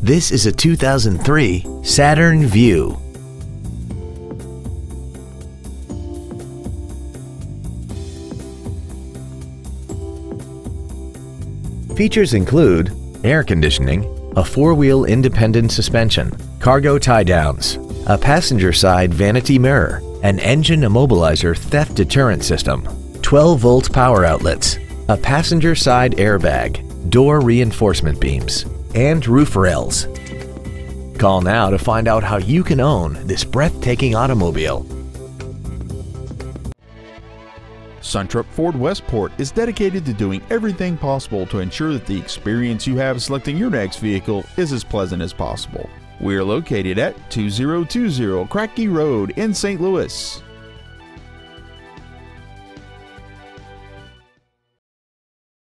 This is a 2003 Saturn Vue. Features include air conditioning, a four-wheel independent suspension, cargo tie-downs, a passenger side vanity mirror, an engine immobilizer theft deterrent system, 12-volt power outlets, a passenger side airbag, door reinforcement beams, and roof rails. Call now to find out how you can own this breathtaking automobile. Suntrup Ford Westport is dedicated to doing everything possible to ensure that the experience you have selecting your next vehicle is as pleasant as possible. We are located at 2020 Kratky Road in St. Louis.